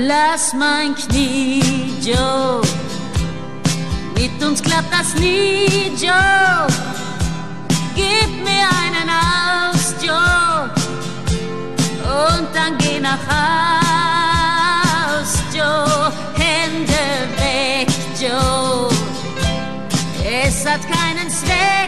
Lass mein Knie, Joe. Mit uns klappt das nie, Joe. Gib mir einen aus, Joe. Und dann geh nach Haus, Joe. Hände weg, Joe. Es hat keinen Zweck.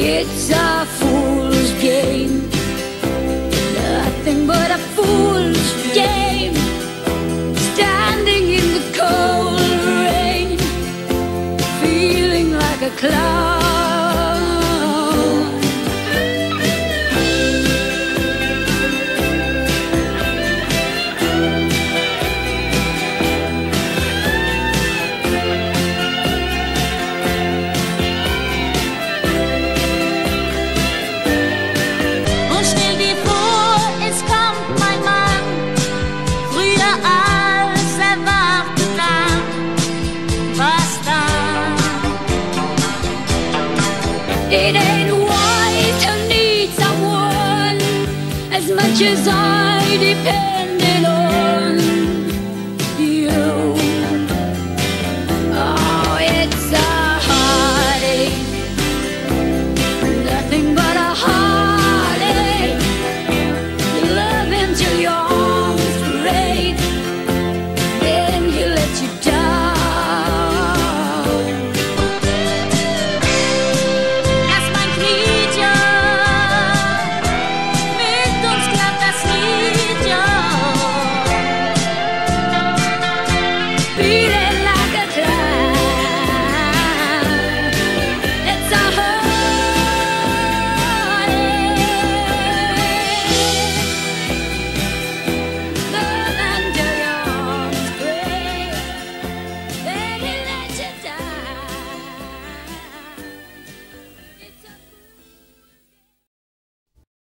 It's a fool's game. Nothing but a fool's game. Standing in the cold rain, feeling like a cloud. It ain't wise to need someone as much as I depend on.